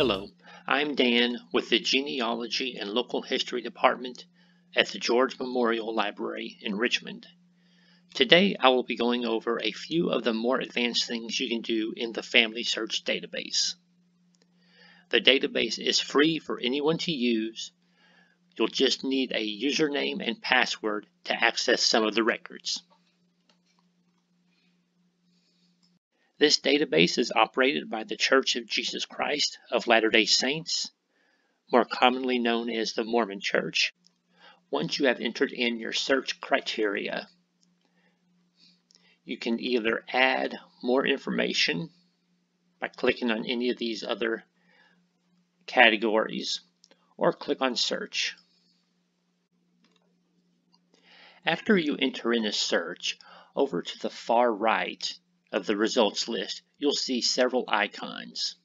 Hello, I'm Dan with the Genealogy and Local History Department at the George Memorial Library in Richmond. Today I will be going over a few of the more advanced things you can do in the Family Search database. The database is free for anyone to use. You'll just need a username and password to access some of the records. This database is operated by the Church of Jesus Christ of Latter-day Saints, more commonly known as the Mormon Church. Once you have entered in your search criteria, you can either add more information by clicking on any of these other categories or click on search. After you enter in a search, over to the far right, of the results list, you'll see several icons.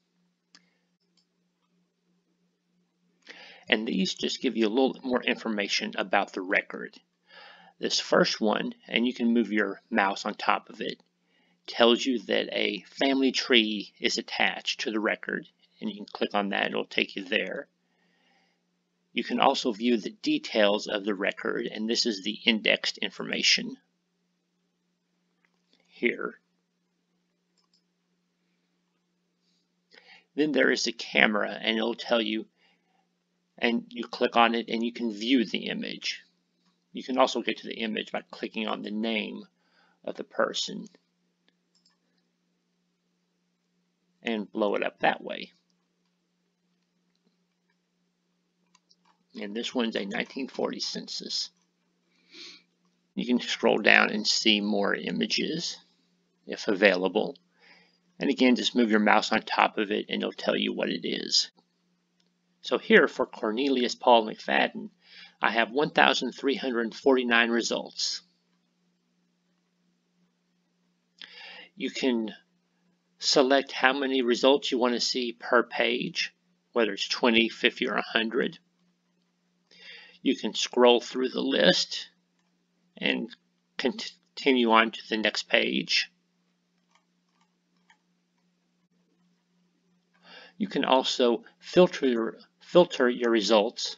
And these just give you a little more information about the record. This first one, and you can move your mouse on top of it, tells you that a family tree is attached to the record. And you can click on that, it'll take you there. You can also view the details of the record, and this is the indexed information here. Then there is a camera and it'll tell you, and you click on it and you can view the image. You can also get to the image by clicking on the name of the person and blow it up that way. And this one's a 1940 census. You can scroll down and see more images if available. And again, just move your mouse on top of it and it'll tell you what it is. So here for Cornelius Paul McFadden, I have 1,349 results. You can select how many results you want to see per page, whether it's 20, 50, or 100. You can scroll through the list and continue on to the next page. You can also filter your, filter your results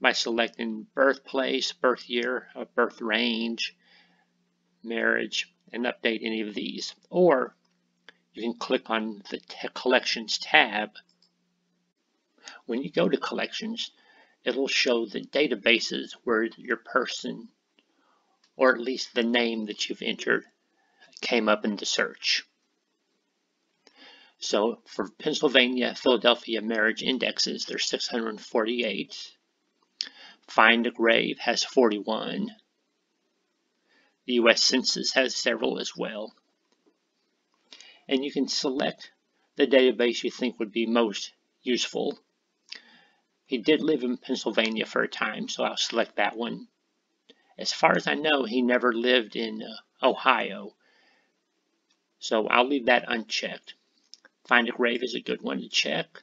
by selecting birthplace, birth year, uh, birth range, marriage, and update any of these. Or you can click on the Collections tab. When you go to Collections, it'll show the databases where your person, or at least the name that you've entered, came up in the search. So for Pennsylvania, Philadelphia marriage indexes, there's 648. Find a Grave has 41. The U.S. Census has several as well. And you can select the database you think would be most useful. He did live in Pennsylvania for a time, so I'll select that one. As far as I know, he never lived in uh, Ohio, so I'll leave that unchecked. Find a grave is a good one to check.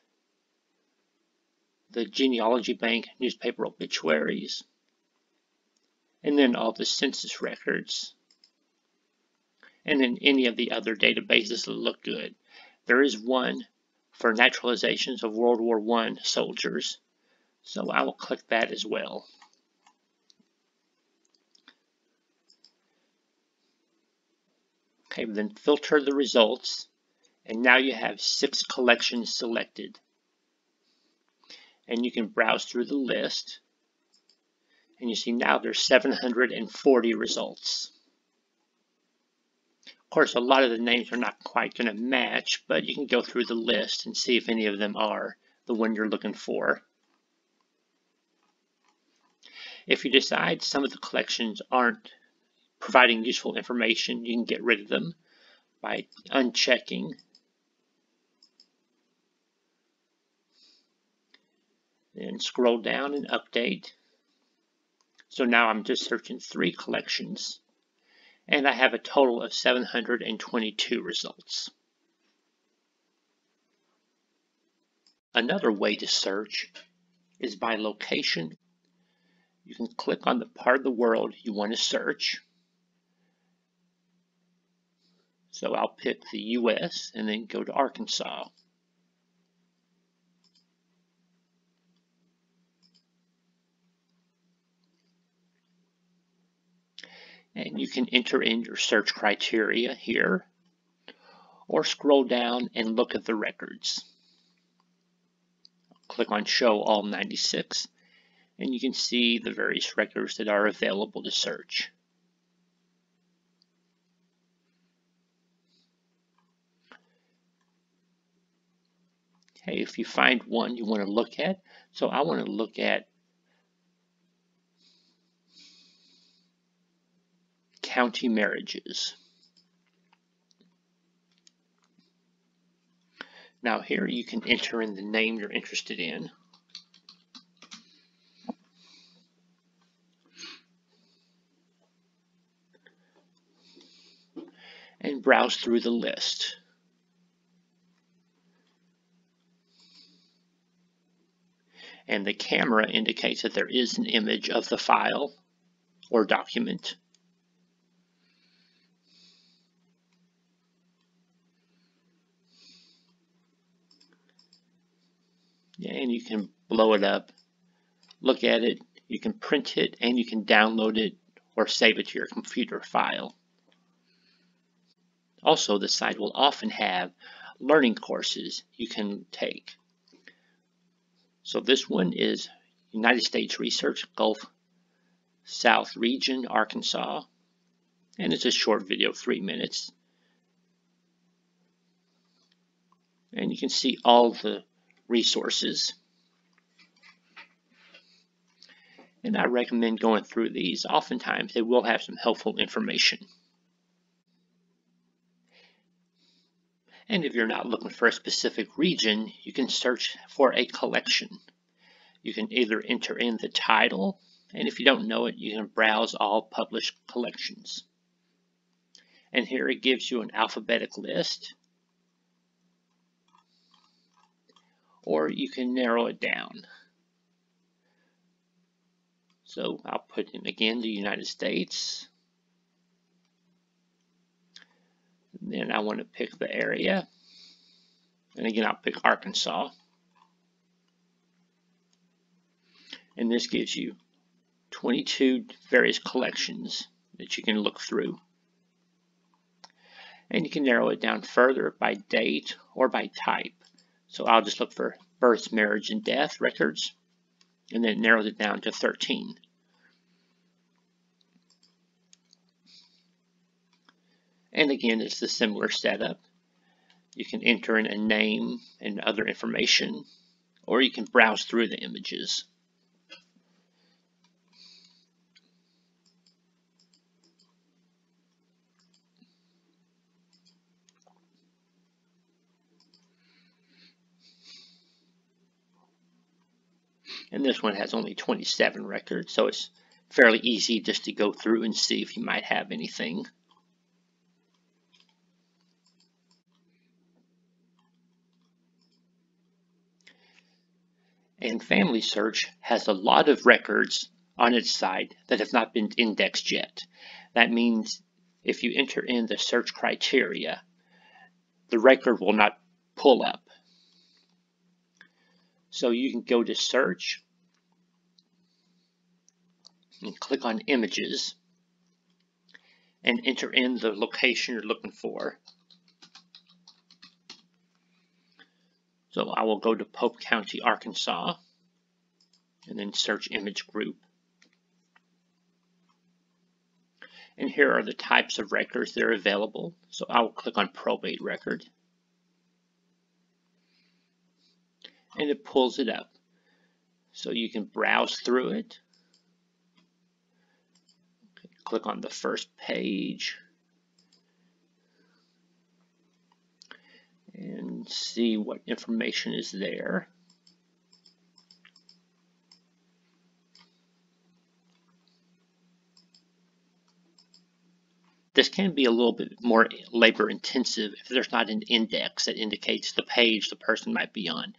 The genealogy bank newspaper obituaries. And then all the census records. And then any of the other databases that look good. There is one for naturalizations of World War I soldiers. So I will click that as well. Okay, then filter the results and now you have six collections selected. And you can browse through the list. And you see now there's 740 results. Of course, a lot of the names are not quite going to match, but you can go through the list and see if any of them are the one you're looking for. If you decide some of the collections aren't providing useful information, you can get rid of them by unchecking Then scroll down and update. So now I'm just searching three collections and I have a total of 722 results. Another way to search is by location. You can click on the part of the world you want to search. So I'll pick the US and then go to Arkansas. And you can enter in your search criteria here or scroll down and look at the records. Click on Show All 96 and you can see the various records that are available to search. Okay, if you find one you want to look at, so I want to look at county marriages. Now here you can enter in the name you're interested in. and browse through the list. And the camera indicates that there is an image of the file or document. And you can blow it up, look at it, you can print it, and you can download it or save it to your computer file. Also, the site will often have learning courses you can take. So this one is United States Research Gulf South Region, Arkansas. And it's a short video, three minutes. And you can see all the resources. And I recommend going through these. Oftentimes they will have some helpful information. And if you're not looking for a specific region, you can search for a collection. You can either enter in the title, and if you don't know it, you can browse all published collections. And here it gives you an alphabetic list or you can narrow it down. So I'll put in again the United States. And then I want to pick the area. And again, I'll pick Arkansas. And this gives you 22 various collections that you can look through. And you can narrow it down further by date or by type. So I'll just look for births, marriage, and death records, and then it narrows it down to 13. And again, it's the similar setup. You can enter in a name and other information, or you can browse through the images. And this one has only 27 records, so it's fairly easy just to go through and see if you might have anything. And Family Search has a lot of records on its site that have not been indexed yet. That means if you enter in the search criteria, the record will not pull up. So you can go to search and click on images and enter in the location you're looking for. So I will go to Pope County, Arkansas, and then search image group. And here are the types of records that are available. So I will click on probate record. And it pulls it up. So you can browse through it click on the first page and see what information is there. This can be a little bit more labor intensive if there's not an index that indicates the page the person might be on.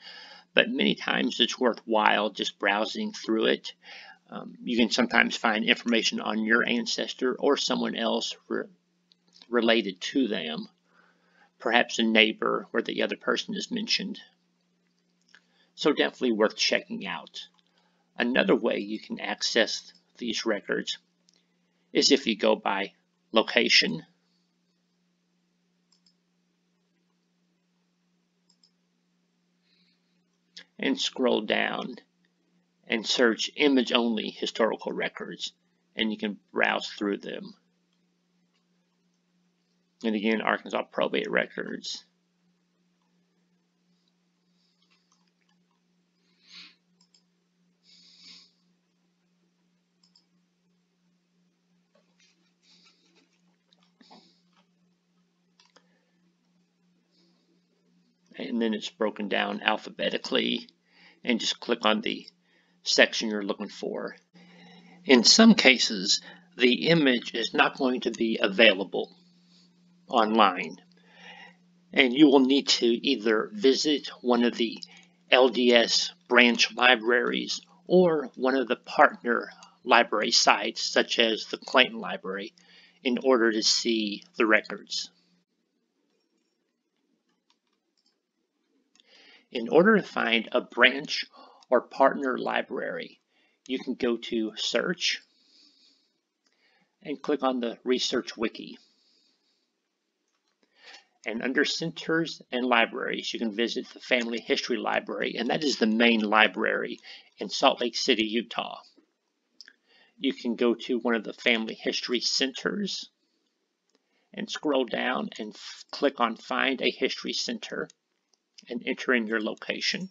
But many times it's worthwhile just browsing through it um, you can sometimes find information on your ancestor or someone else re related to them, perhaps a neighbor where the other person is mentioned. So definitely worth checking out. Another way you can access these records is if you go by location. And scroll down and search image only historical records and you can browse through them. And again, Arkansas probate records. and then it's broken down alphabetically and just click on the section you're looking for. In some cases, the image is not going to be available online and you will need to either visit one of the LDS branch libraries or one of the partner library sites such as the Clayton Library in order to see the records. In order to find a branch or partner library, you can go to Search and click on the Research Wiki. And under Centers and Libraries, you can visit the Family History Library, and that is the main library in Salt Lake City, Utah. You can go to one of the Family History Centers and scroll down and click on Find a History Center and enter in your location.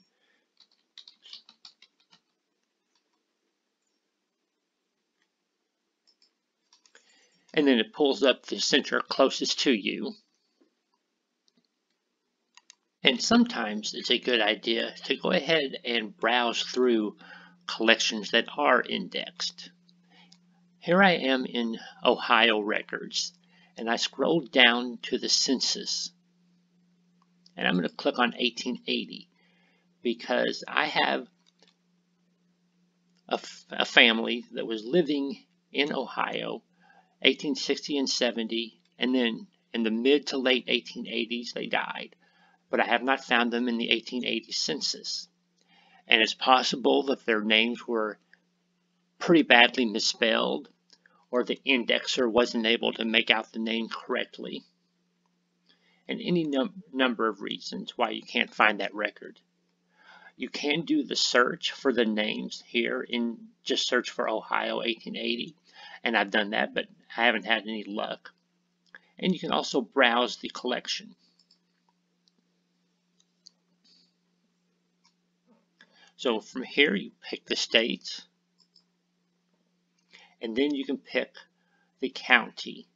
And then it pulls up the center closest to you. And sometimes it's a good idea to go ahead and browse through collections that are indexed. Here I am in Ohio records, and I scroll down to the census and I'm going to click on 1880 because I have a, a family that was living in Ohio 1860 and 70 and then in the mid to late 1880s they died. But I have not found them in the 1880 census. And it's possible that their names were pretty badly misspelled or the indexer wasn't able to make out the name correctly. And any num number of reasons why you can't find that record. You can do the search for the names here in just search for Ohio 1880 and I've done that but I haven't had any luck. And you can also browse the collection. So from here you pick the states and then you can pick the county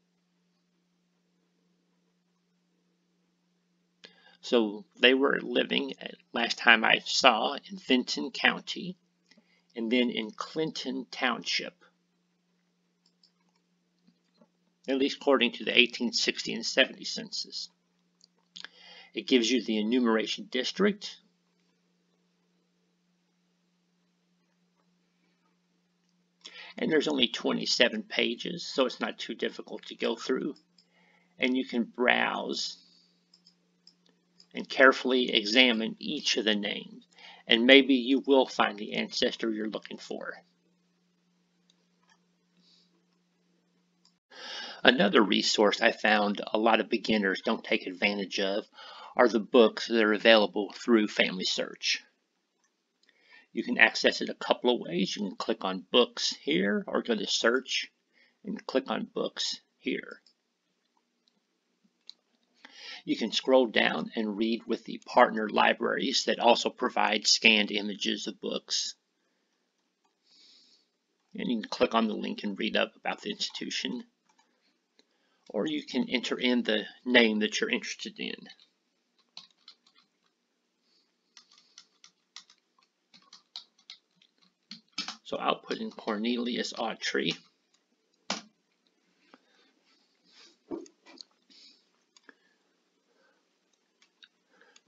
So they were living, last time I saw, in Vinton County and then in Clinton Township. At least according to the 1860 and 70 census. It gives you the enumeration district. And there's only 27 pages, so it's not too difficult to go through. And you can browse and carefully examine each of the names, and maybe you will find the ancestor you're looking for. Another resource I found a lot of beginners don't take advantage of are the books that are available through Family Search. You can access it a couple of ways. You can click on Books here or go to Search and click on Books here. You can scroll down and read with the partner libraries that also provide scanned images of books. And you can click on the link and read up about the institution. Or you can enter in the name that you're interested in. So I'll put in Cornelius Autry.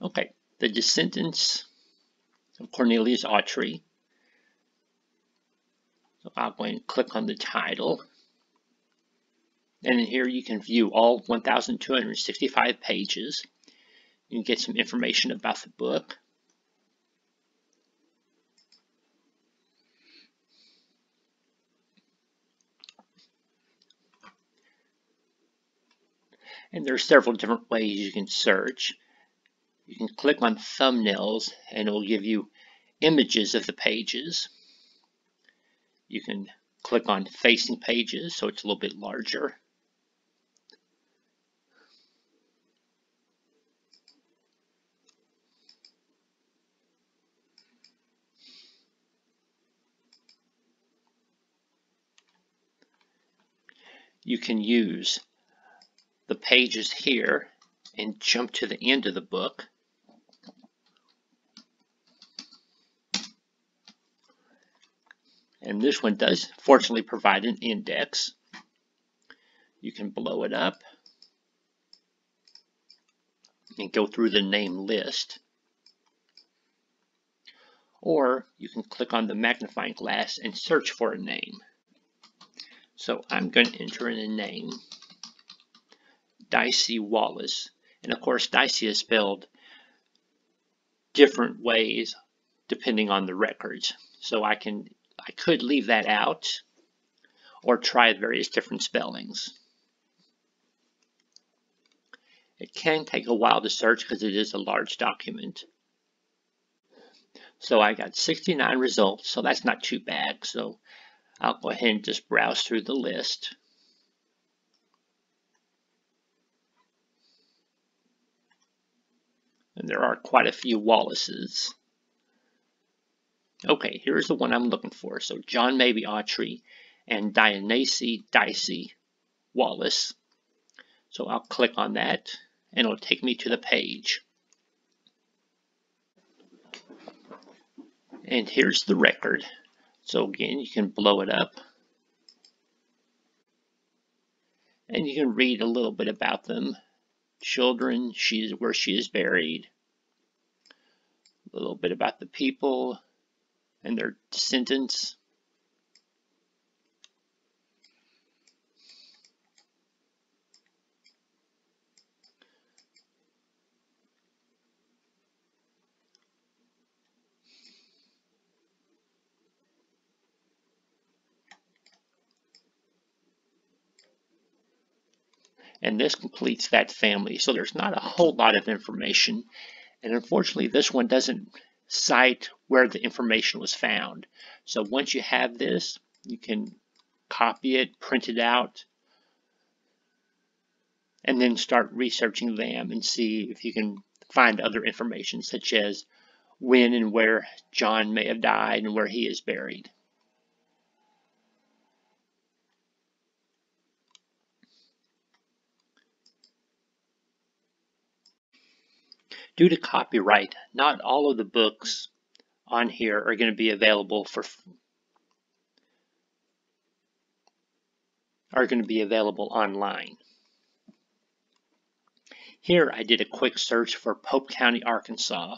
Okay, the descendants of Cornelius Autry. So I'll go and click on the title. And here you can view all 1,265 pages. You can get some information about the book. And there are several different ways you can search. You can click on thumbnails and it will give you images of the pages. You can click on facing pages so it's a little bit larger. You can use the pages here and jump to the end of the book. And this one does fortunately provide an index. You can blow it up and go through the name list. Or you can click on the magnifying glass and search for a name. So I'm going to enter in a name, Dicey Wallace. And of course, Dicey is spelled different ways depending on the records. So I can I could leave that out or try various different spellings. It can take a while to search because it is a large document. So I got 69 results, so that's not too bad. So I'll go ahead and just browse through the list. And there are quite a few Wallaces. Okay, here's the one I'm looking for. So John Mabie Autry and Dionysi Dicey Wallace. So I'll click on that and it'll take me to the page. And here's the record. So again, you can blow it up. And you can read a little bit about them. Children, she's where she is buried. A little bit about the people, and their descendants. And this completes that family. So there's not a whole lot of information. And unfortunately, this one doesn't cite where the information was found. So once you have this, you can copy it, print it out, and then start researching them and see if you can find other information such as when and where John may have died and where he is buried. Due to copyright, not all of the books on here are going to be available for are going to be available online. Here I did a quick search for Pope County, Arkansas.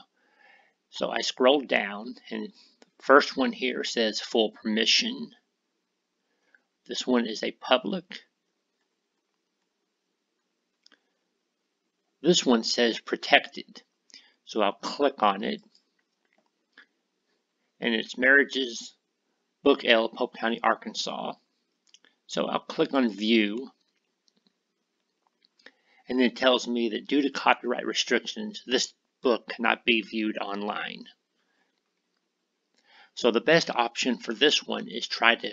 So I scrolled down and the first one here says full permission. This one is a public. This one says protected. So I'll click on it. And it's Marriages Book L, Pope County, Arkansas. So I'll click on View. And then it tells me that due to copyright restrictions, this book cannot be viewed online. So the best option for this one is try to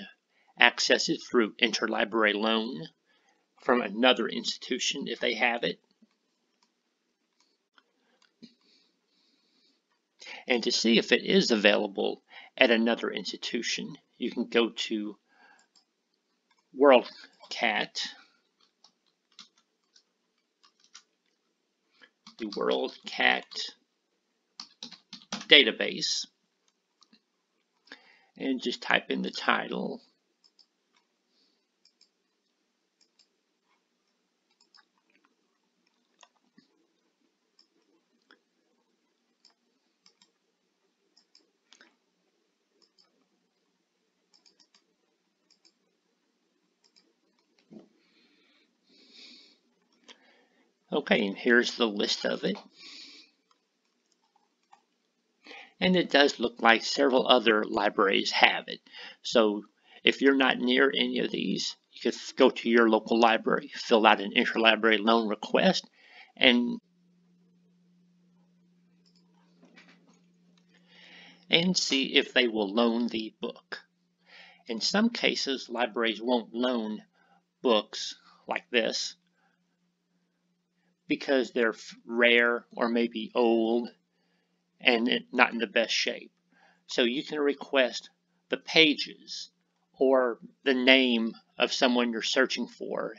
access it through interlibrary loan from another institution if they have it. And to see if it is available at another institution, you can go to WorldCat, the WorldCat database, and just type in the title Okay, and here's the list of it. And it does look like several other libraries have it. So if you're not near any of these, you could go to your local library, fill out an interlibrary loan request, and and see if they will loan the book. In some cases, libraries won't loan books like this because they're rare or maybe old and not in the best shape. So you can request the pages or the name of someone you're searching for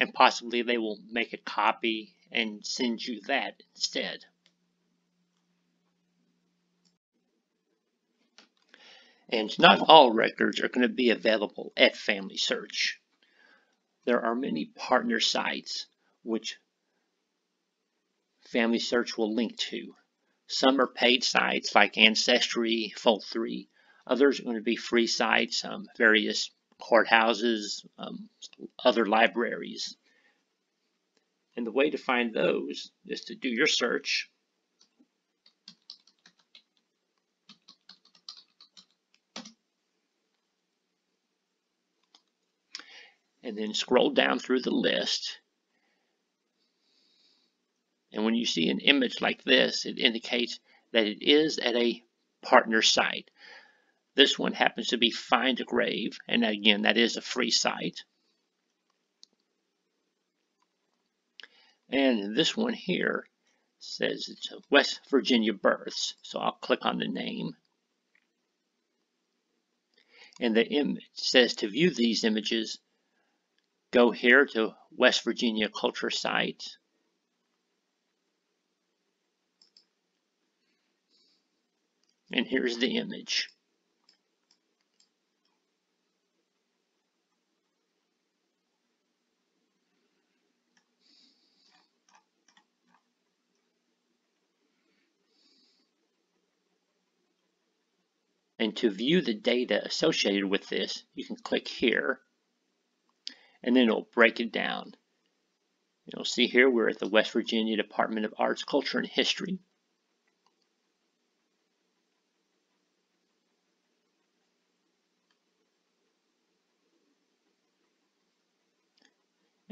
and possibly they will make a copy and send you that instead. And not all records are going to be available at Family Search. There are many partner sites which Family Search will link to. Some are paid sites like Ancestry, Fold3. Others are going to be free sites, um, various courthouses, um, other libraries. And the way to find those is to do your search. And then scroll down through the list and when you see an image like this, it indicates that it is at a partner site. This one happens to be Find a Grave, and again, that is a free site. And this one here says it's West Virginia Births, so I'll click on the name. And the image says to view these images, go here to West Virginia Culture Site, And here's the image. And to view the data associated with this, you can click here, and then it'll break it down. You'll see here we're at the West Virginia Department of Arts, Culture, and History.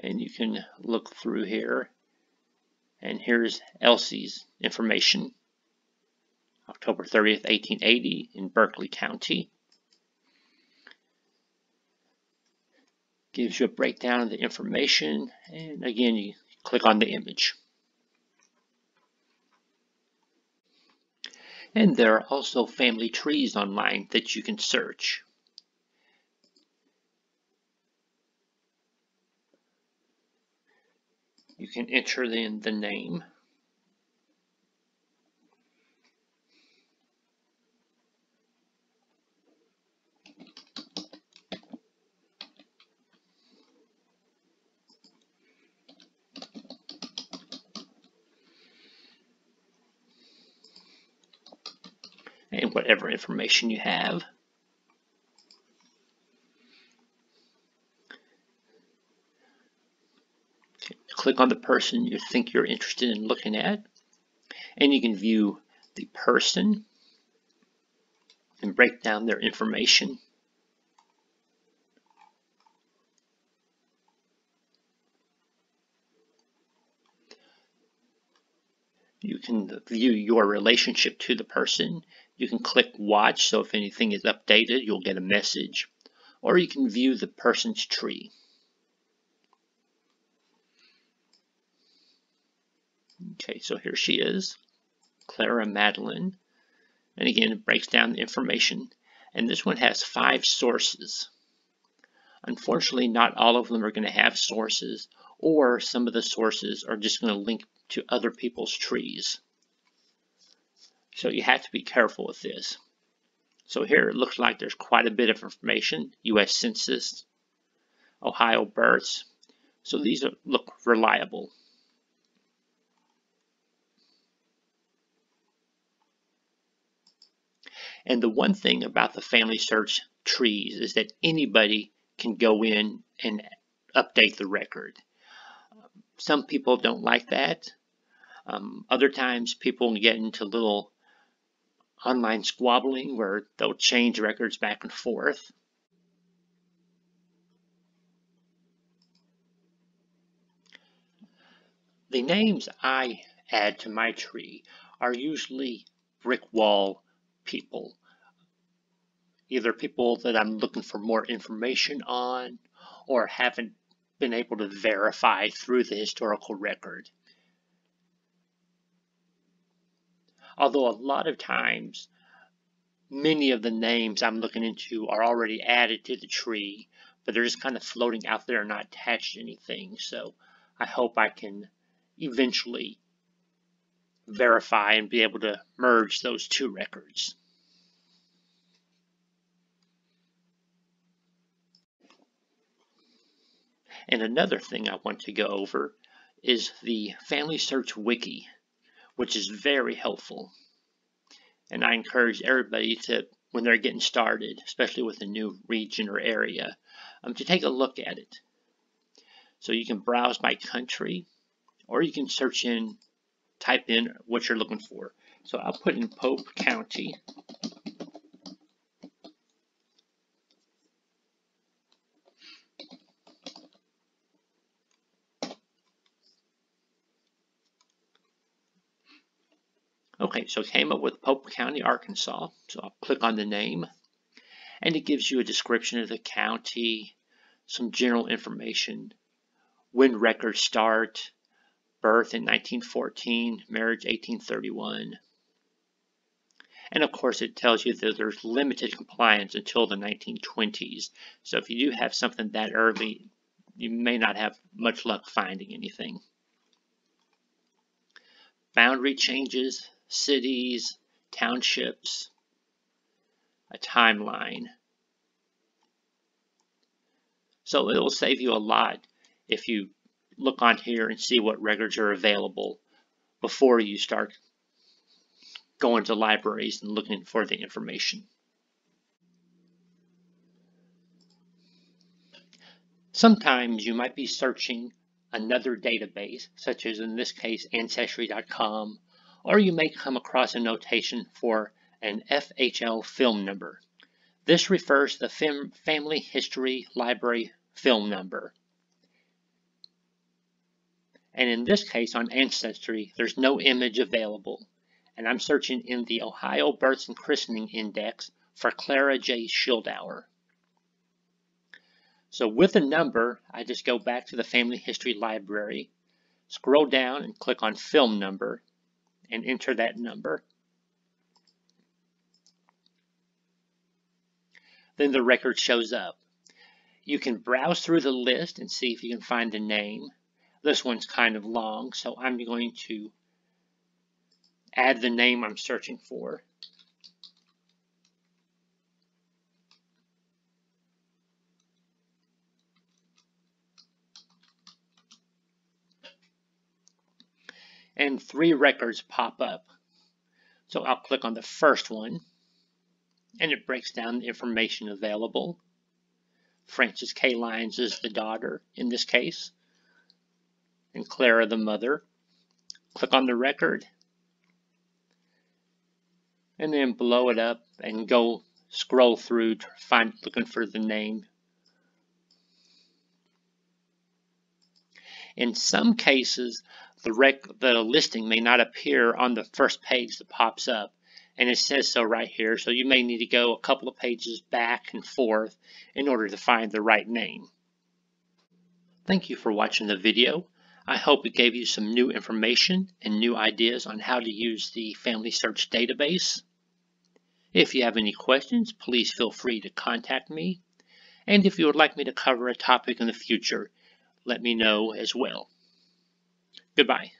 and you can look through here. And here's Elsie's information. October 30th 1880 in Berkeley County. Gives you a breakdown of the information. And again you click on the image. And there are also family trees online that you can search You can enter in the name. and whatever information you have. Click on the person you think you're interested in looking at, and you can view the person and break down their information. You can view your relationship to the person. You can click watch, so if anything is updated, you'll get a message. Or you can view the person's tree. Okay, so here she is, Clara Madeline. And again, it breaks down the information. And this one has five sources. Unfortunately, not all of them are going to have sources, or some of the sources are just going to link to other people's trees. So you have to be careful with this. So here it looks like there's quite a bit of information. U.S. Census, Ohio births. So these look reliable. And the one thing about the Family Search trees is that anybody can go in and update the record. Some people don't like that. Um, other times people get into little online squabbling where they'll change records back and forth. The names I add to my tree are usually brick wall people. Either people that I'm looking for more information on or haven't been able to verify through the historical record. Although a lot of times, many of the names I'm looking into are already added to the tree, but they're just kind of floating out there, not attached to anything. So I hope I can eventually verify and be able to merge those two records. And another thing I want to go over is the Family Search Wiki, which is very helpful. And I encourage everybody to, when they're getting started, especially with a new region or area, um, to take a look at it. So you can browse by country, or you can search in, type in what you're looking for. So I'll put in Pope County, Okay, so it came up with Pope County, Arkansas. So I'll click on the name and it gives you a description of the county, some general information, when records start, birth in 1914, marriage 1831. And of course, it tells you that there's limited compliance until the 1920s. So if you do have something that early, you may not have much luck finding anything. Boundary changes, cities, townships, a timeline. So it will save you a lot if you look on here and see what records are available before you start going to libraries and looking for the information. Sometimes you might be searching another database, such as in this case Ancestry.com or you may come across a notation for an FHL film number. This refers to the Family History Library film number. And in this case on Ancestry, there's no image available. And I'm searching in the Ohio Births and Christening Index for Clara J. Schildauer. So with a number, I just go back to the Family History Library, scroll down and click on Film Number, and enter that number. Then the record shows up. You can browse through the list and see if you can find the name. This one's kind of long, so I'm going to add the name I'm searching for. and three records pop up. So I'll click on the first one and it breaks down the information available. Frances K. Lyons is the daughter in this case and Clara the mother. Click on the record and then blow it up and go scroll through to find looking for the name. In some cases, the, rec the listing may not appear on the first page that pops up. And it says so right here. So you may need to go a couple of pages back and forth in order to find the right name. Thank you for watching the video. I hope it gave you some new information and new ideas on how to use the Family Search database. If you have any questions, please feel free to contact me. And if you would like me to cover a topic in the future, let me know as well. Goodbye.